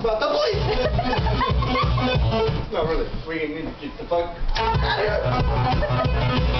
about the police! no, really, we need to get the fuck out of